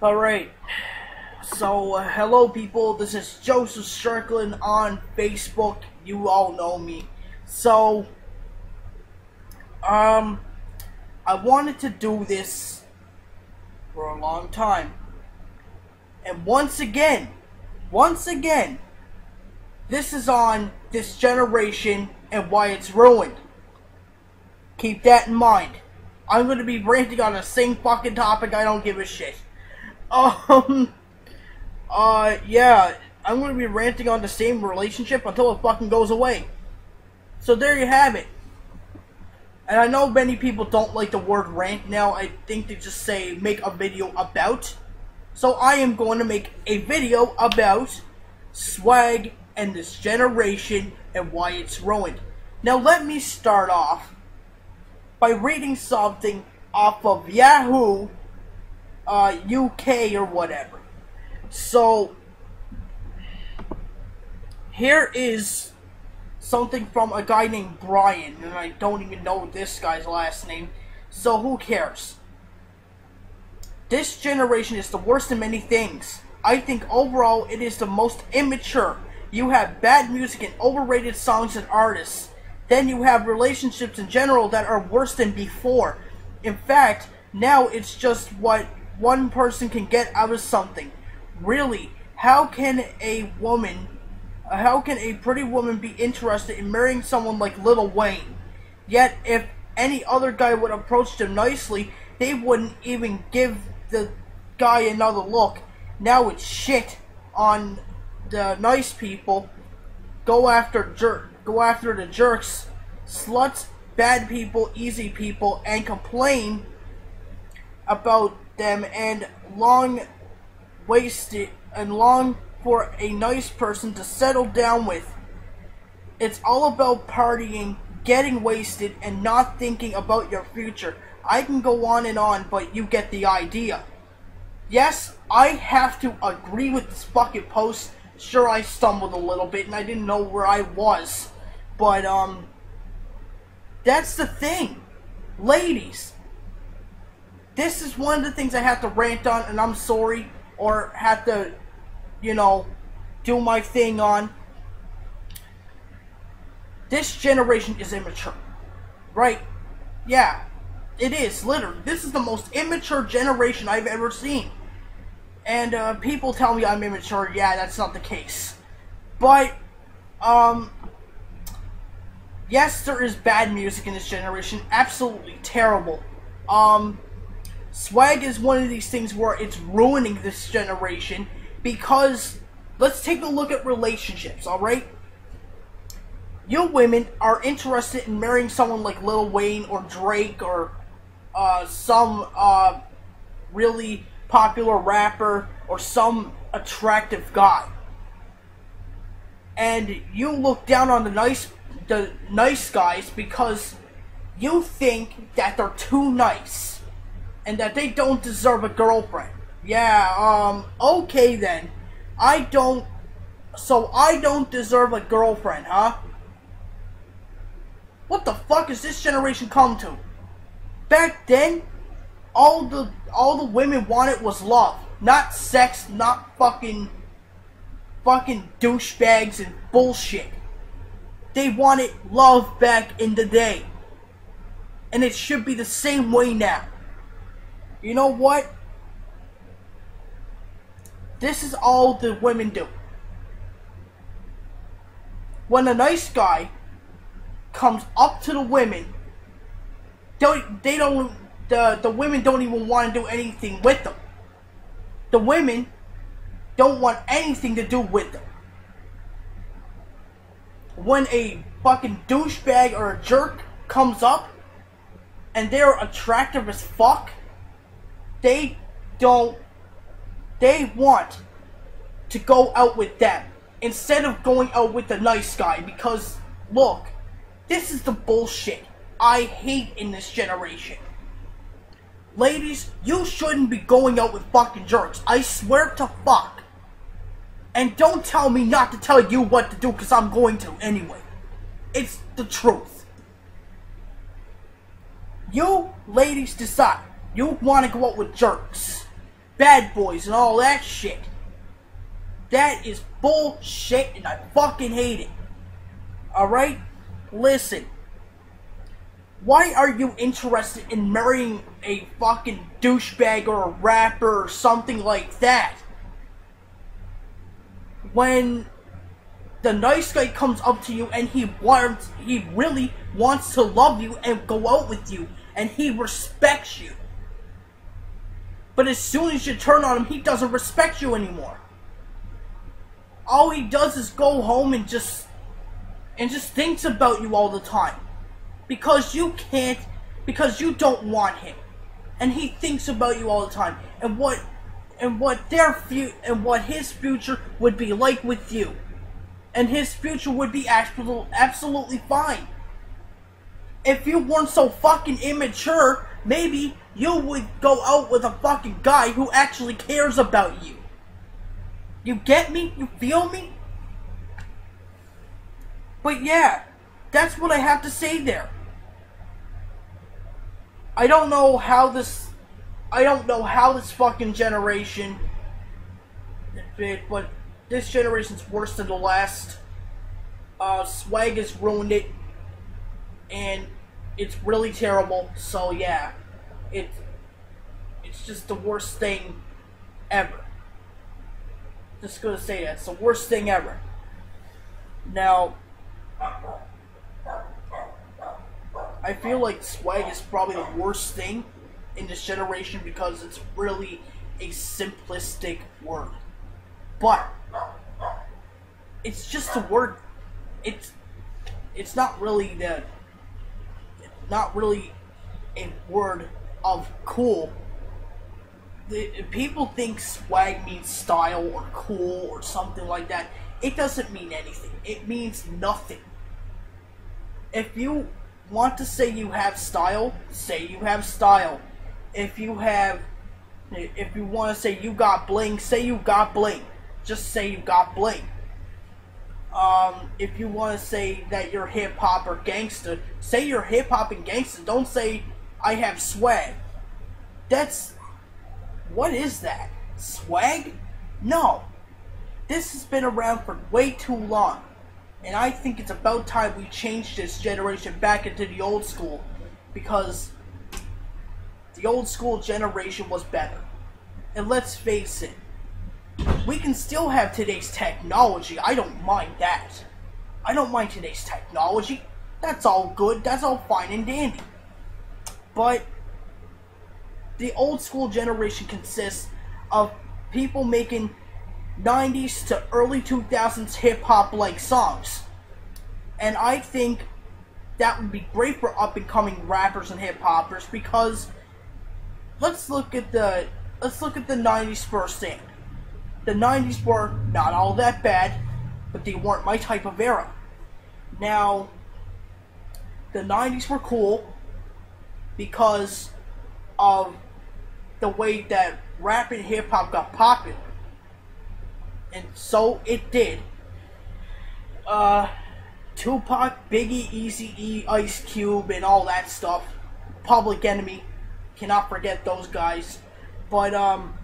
Alright. So, uh, hello people, this is Joseph Strickland on Facebook. You all know me. So, um, I wanted to do this for a long time. And once again, once again, this is on this generation and why it's ruined. Keep that in mind. I'm gonna be ranting on the same fucking topic, I don't give a shit. Um, uh, yeah, I'm gonna be ranting on the same relationship until it fucking goes away. So there you have it. And I know many people don't like the word rant now, I think they just say make a video about. So I am going to make a video about swag and this generation and why it's ruined. Now let me start off by reading something off of Yahoo uh, UK or whatever. So, here is something from a guy named Brian, and I don't even know this guy's last name, so who cares? This generation is the worst in many things. I think overall it is the most immature. You have bad music and overrated songs and artists. Then you have relationships in general that are worse than before. In fact, now it's just what one person can get out of something. Really, how can a woman, how can a pretty woman be interested in marrying someone like Lil Wayne? Yet, if any other guy would approach them nicely, they wouldn't even give the guy another look. Now it's shit on the nice people. Go after jerk, go after the jerks, sluts, bad people, easy people, and complain about them and long wasted and long for a nice person to settle down with. It's all about partying, getting wasted, and not thinking about your future. I can go on and on, but you get the idea. Yes, I have to agree with this fucking post. Sure, I stumbled a little bit and I didn't know where I was. But, um, that's the thing. Ladies, this is one of the things I have to rant on, and I'm sorry, or have to, you know, do my thing on. This generation is immature. Right? Yeah, it is, literally. This is the most immature generation I've ever seen. And uh, people tell me I'm immature. Yeah, that's not the case. But, um, yes, there is bad music in this generation. Absolutely terrible. Um, Swag is one of these things where it's ruining this generation because let's take a look at relationships, alright? You women are interested in marrying someone like Lil Wayne or Drake or uh, some uh, really popular rapper or some attractive guy. And you look down on the nice the nice guys because you think that they're too nice and that they don't deserve a girlfriend. Yeah, um, okay then. I don't. So I don't deserve a girlfriend, huh? What the fuck has this generation come to? Back then, all the all the women wanted was love, not sex, not fucking fucking douchebags and bullshit. They wanted love back in the day. And it should be the same way now. You know what? This is all the women do. When a nice guy comes up to the women, don't they don't the the women don't even want to do anything with them. The women don't want anything to do with them. When a fucking douchebag or a jerk comes up and they're attractive as fuck, they don't they want to go out with them instead of going out with the nice guy because look this is the bullshit i hate in this generation. Ladies you shouldn't be going out with fucking jerks. I swear to fuck. And don't tell me not to tell you what to do because i'm going to anyway. It's the truth. You ladies decide you want to go out with jerks. bad boys and all that shit. That is bullshit and I fucking hate it. Alright? Listen. Why are you interested in marrying a fucking douchebag or a rapper or something like that? When the nice guy comes up to you and he wants he really wants to love you and go out with you and he respects you. But as soon as you turn on him, he doesn't respect you anymore. All he does is go home and just and just thinks about you all the time. Because you can't because you don't want him. And he thinks about you all the time and what and what their fu- and what his future would be like with you. And his future would be absolutely fine. If you weren't so fucking immature, maybe you would go out with a fucking guy who actually cares about you. You get me? You feel me? But yeah, that's what I have to say there. I don't know how this I don't know how this fucking generation but this generation's worse than the last. Uh, swag has ruined it, and it's really terrible. So yeah, it it's just the worst thing ever. Just gonna say that it's the worst thing ever. Now, I feel like swag is probably the worst thing in this generation because it's really a simplistic word. But it's just a word. It's it's not really the not really a word of cool. The, people think swag means style or cool or something like that. It doesn't mean anything. It means nothing. If you want to say you have style, say you have style. If you have, if you want to say you got bling, say you got bling. Just say you got bling. Um, if you want to say that you're hip hop or gangster, say you're hip hop and gangster. Don't say I have swag. That's what is that? Swag? No. This has been around for way too long. And I think it's about time we change this generation back into the old school because the old school generation was better. And let's face it, we can still have today's technology. I don't mind that. I don't mind today's technology. That's all good. That's all fine and dandy. But the old school generation consists of people making 90s to early 2000s hip hop like songs. And I think that would be great for up and coming rappers and hip hoppers because let's look at the let's look at the 90s first thing. The 90s were not all that bad, but they weren't my type of era. Now, the 90s were cool because of the way that rap and hip hop got popular. And so it did. Uh, Tupac, Biggie, Eazy E, Ice Cube, and all that stuff. Public Enemy, cannot forget those guys. But um,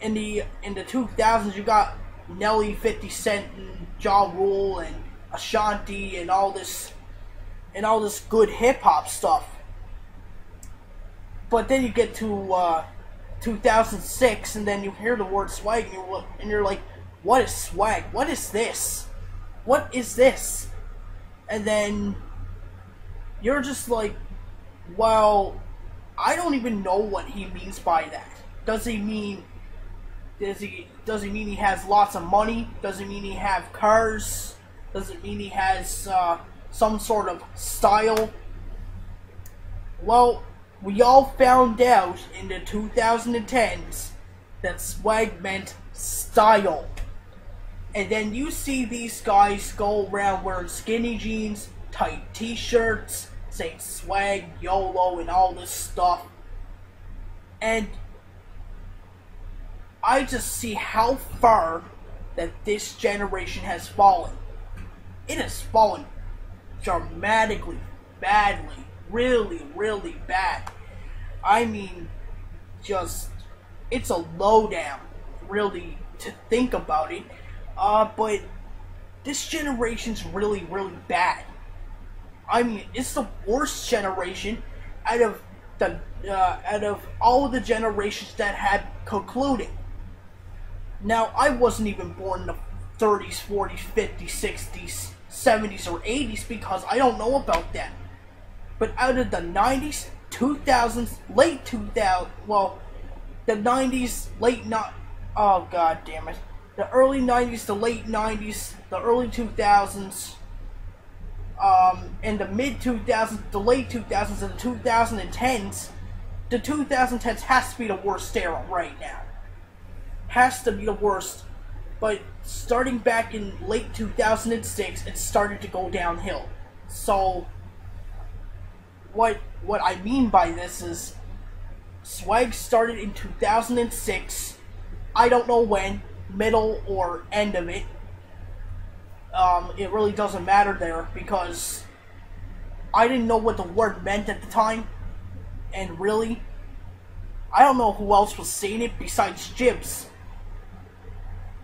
in the in the 2000s, you got Nelly, 50 Cent, and Ja Rule, and Ashanti, and all this and all this good hip hop stuff. But then you get to uh, 2006, and then you hear the word swag, and you're, and you're like, "What is swag? What is this? What is this?" And then you're just like, "Well, I don't even know what he means by that. Does he mean does he does he mean he has lots of money? Doesn't mean he have cars? Doesn't mean he has uh, some sort of style? Well, we all found out in the 2010s that swag meant style. And then you see these guys go around wearing skinny jeans, tight t-shirts, saying swag, YOLO, and all this stuff. And I just see how far that this generation has fallen. It has fallen dramatically, badly, really, really bad. I mean, just it's a lowdown, really, to think about it. Uh, but this generation's really, really bad. I mean, it's the worst generation out of the uh, out of all the generations that have concluded. Now, I wasn't even born in the 30s, 40s, 50s, 60s, 70s, or 80s because I don't know about that. But out of the 90s, 2000s, late 2000s, well, the 90s, late not, oh god damn it, the early 90s, the late 90s, the early 2000s, um, and the mid 2000s, the late 2000s, and the 2010s, the 2010s has to be the worst era right now. Has to be the worst. But starting back in late 2006, it started to go downhill. So, what what I mean by this is, Swag started in 2006. I don't know when, middle or end of it um, it really doesn't matter there because I didn't know what the word meant at the time, and really, I don't know who else was saying it besides Jibbs.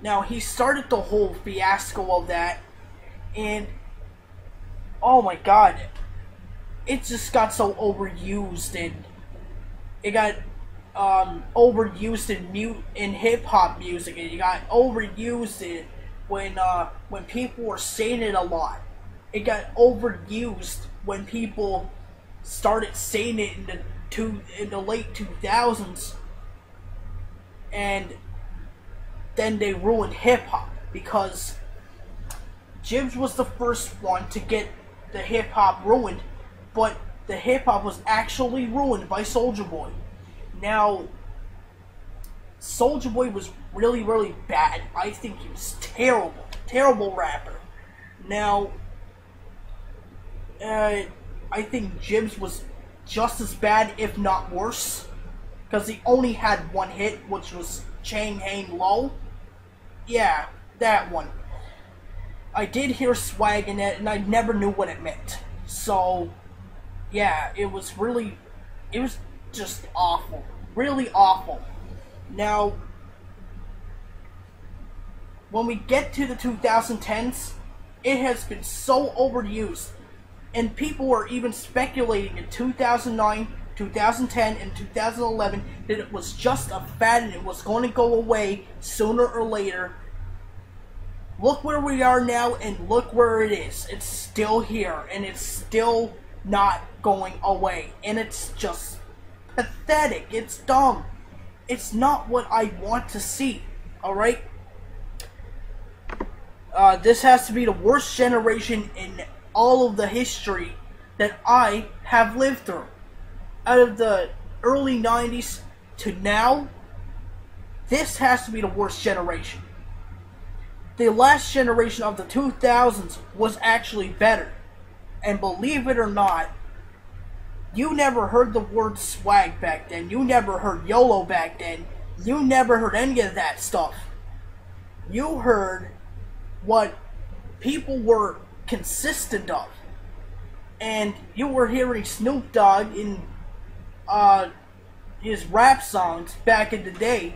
Now, he started the whole fiasco of that, and oh my god, it just got so overused, and it got um, overused in mute in hip hop music, and it got overused in when uh, when people were saying it a lot. It got overused when people started saying it in the two in the late two thousands, and then they ruined hip hop because Jibbs was the first one to get the hip hop ruined, but the hip hop was actually ruined by Soulja Boy. Now, Soulja Boy was really, really bad. I think he was terrible, terrible rapper. Now, uh, I think Jibbs was just as bad, if not worse, because he only had one hit, which was Chain Hang Low. Yeah, that one. I did hear swag in it, and I never knew what it meant. So, yeah, it was really, it was just awful. Really awful. Now, when we get to the 2010s, it has been so overused. And people were even speculating in 2009, 2010, and 2011 that it was just a fad and it was going to go away sooner or later. Look where we are now and look where it is. It's still here and it's still not going away. And it's just pathetic. It's dumb. It's not what I want to see. Alright? Uh, this has to be the worst generation in all of the history that I have lived through. Out of the early 90s to now, this has to be the worst generation. The last generation of the 2000s was actually better. And believe it or not, you never heard the word swag back then. You never heard YOLO back then. You never heard any of that stuff. You heard what people were consistent of. And you were hearing Snoop Dogg in uh, his rap songs back in the day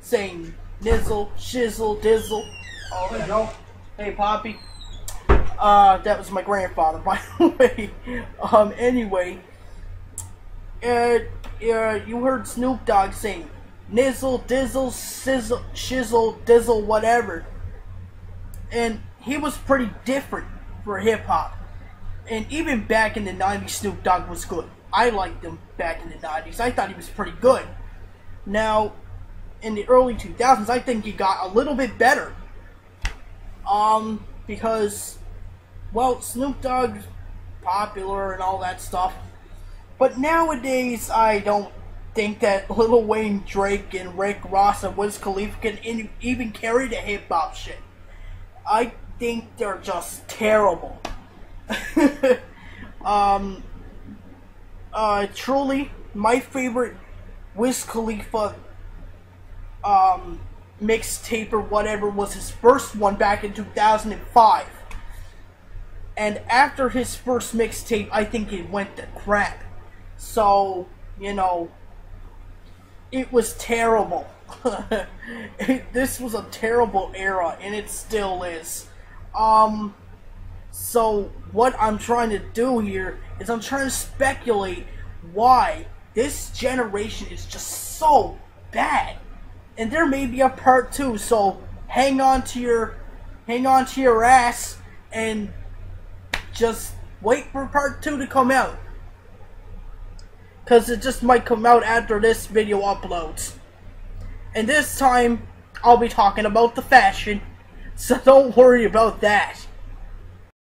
saying nizzle, shizzle, dizzle. Oh, there you go. Hey, Poppy. Uh, that was my grandfather, by the way. Um, anyway, uh, uh, you heard Snoop Dogg saying nizzle, dizzle, sizzle, shizzle, dizzle, whatever and he was pretty different for hip hop. And even back in the 90s, Snoop Dogg was good. I liked him back in the 90s. I thought he was pretty good. Now, in the early 2000s, I think he got a little bit better. Um, because, well, Snoop Dogg's popular and all that stuff. But nowadays, I don't think that Lil Wayne, Drake, and Rick Ross and Wiz Khalifa can even carry the hip hop shit. I think they're just terrible. um, uh, truly, my favorite Wiz Khalifa um, mixtape or whatever was his first one back in 2005. And after his first mixtape, I think it went to crap. So, you know, it was terrible. this was a terrible era, and it still is. Um, so what I'm trying to do here is I'm trying to speculate why this generation is just so bad. And there may be a part two, so hang on to your hang on to your ass and just wait for part two to come out. Cause it just might come out after this video uploads. And this time I'll be talking about the fashion. So don't worry about that.